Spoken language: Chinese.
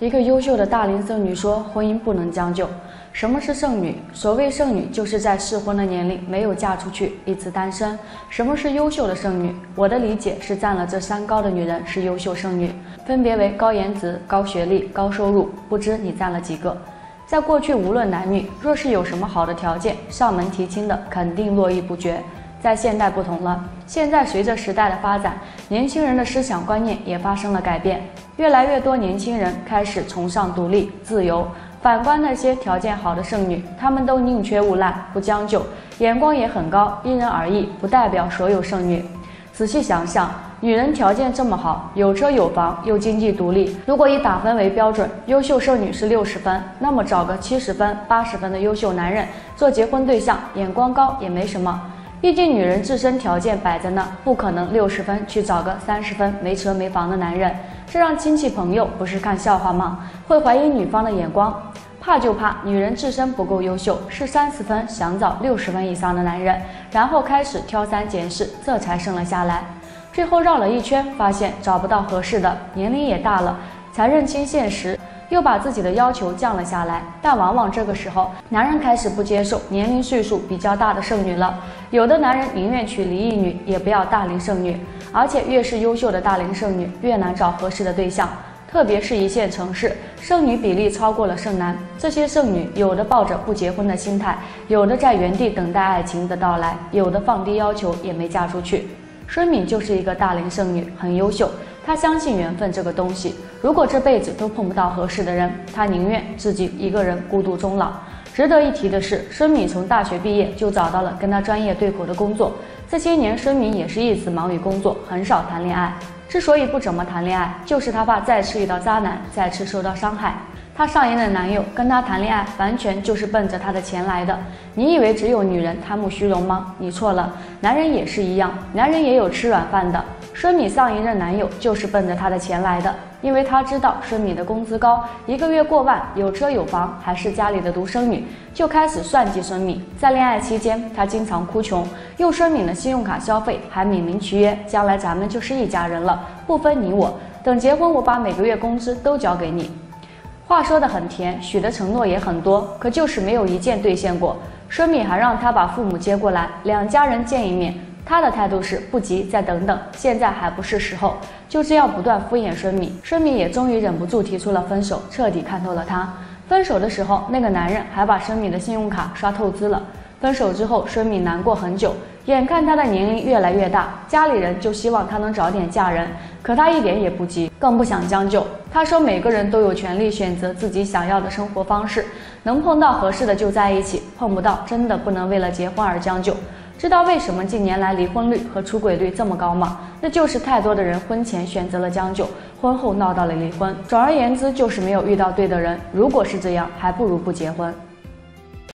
一个优秀的大龄剩女说：“婚姻不能将就。什么是剩女？所谓剩女，就是在适婚的年龄没有嫁出去，一直单身。什么是优秀的剩女？我的理解是，占了这三高的女人是优秀剩女，分别为高颜值、高学历、高收入。不知你占了几个？在过去，无论男女，若是有什么好的条件，上门提亲的肯定络绎不绝。在现代不同了，现在随着时代的发展，年轻人的思想观念也发生了改变。”越来越多年轻人开始崇尚独立自由。反观那些条件好的剩女，她们都宁缺毋滥，不将就，眼光也很高。因人而异，不代表所有剩女。仔细想想，女人条件这么好，有车有房，又经济独立。如果以打分为标准，优秀剩女是六十分，那么找个七十分、八十分的优秀男人做结婚对象，眼光高也没什么。毕竟女人自身条件摆在那，不可能六十分去找个三十分没车没房的男人，这让亲戚朋友不是看笑话吗？会怀疑女方的眼光，怕就怕女人自身不够优秀，是三十分想找六十分以上的男人，然后开始挑三拣四，这才剩了下来。最后绕了一圈，发现找不到合适的，年龄也大了，才认清现实。又把自己的要求降了下来，但往往这个时候，男人开始不接受年龄岁数比较大的剩女了。有的男人宁愿娶离异女，也不要大龄剩女。而且越是优秀的大龄剩女，越难找合适的对象，特别是一线城市，剩女比例超过了剩男。这些剩女有的抱着不结婚的心态，有的在原地等待爱情的到来，有的放低要求也没嫁出去。孙敏就是一个大龄剩女，很优秀。她相信缘分这个东西，如果这辈子都碰不到合适的人，她宁愿自己一个人孤独终老。值得一提的是，孙敏从大学毕业就找到了跟他专业对口的工作。这些年，孙敏也是一直忙于工作，很少谈恋爱。之所以不怎么谈恋爱，就是她怕再次遇到渣男，再次受到伤害。她上一任男友跟她谈恋爱，完全就是奔着她的钱来的。你以为只有女人贪慕虚荣吗？你错了，男人也是一样，男人也有吃软饭的。孙敏上一任男友就是奔着她的钱来的，因为他知道孙敏的工资高，一个月过万，有车有房，还是家里的独生女，就开始算计孙敏。在恋爱期间，他经常哭穷，用孙敏的信用卡消费，还美名其曰将来咱们就是一家人了，不分你我。等结婚，我把每个月工资都交给你。话说的很甜，许的承诺也很多，可就是没有一件兑现过。孙敏还让他把父母接过来，两家人见一面。他的态度是不急，再等等，现在还不是时候。就这样不断敷衍孙敏，孙敏也终于忍不住提出了分手，彻底看透了他。分手的时候，那个男人还把孙敏的信用卡刷透支了。分手之后，孙敏难过很久，眼看他的年龄越来越大，家里人就希望他能早点嫁人，可他一点也不急，更不想将就。他说，每个人都有权利选择自己想要的生活方式，能碰到合适的就在一起，碰不到真的不能为了结婚而将就。知道为什么近年来离婚率和出轨率这么高吗？那就是太多的人婚前选择了将就，婚后闹到了离婚。总而言之，就是没有遇到对的人。如果是这样，还不如不结婚。